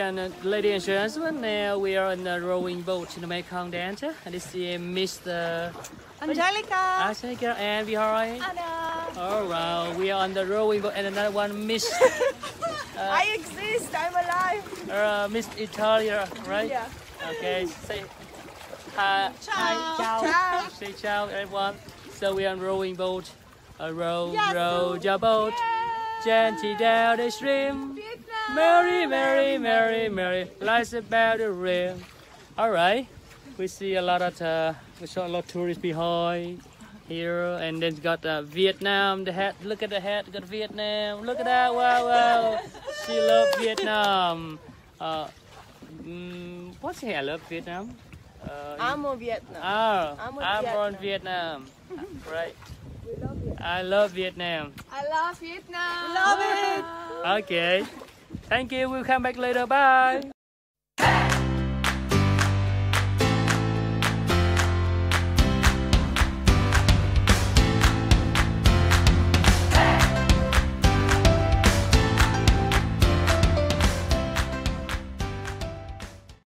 And uh, ladies and gentlemen, now we are in the rowing boat in the Mekong Delta, and this is Mr. Angelica. Angelica and behind. Anna. All right, we are on the rowing boat, and another one, Miss I exist. I'm alive. uh, Miss Italia, right? Yeah. Okay, say hi. Hi, ciao. Ciao. Say ciao, everyone. So we are on rowing boat. A row, Yes, row your boat gently down the stream. Merry, merry, merry, merry, lies about the rim. All right, we see a lot of uh, we saw a lot of tourists behind here, and then got uh, Vietnam. The hat, look at the hat, got Vietnam. Look at that, wow, wow. She loves Vietnam. Uh, mm, what's here? I love Vietnam. Uh, I'm a Vietnam. oh, I'm I'm, a from Vietnam. right. I love Vietnam. I love Vietnam. Love it. Okay. Thank you. We'll come back later. Bye.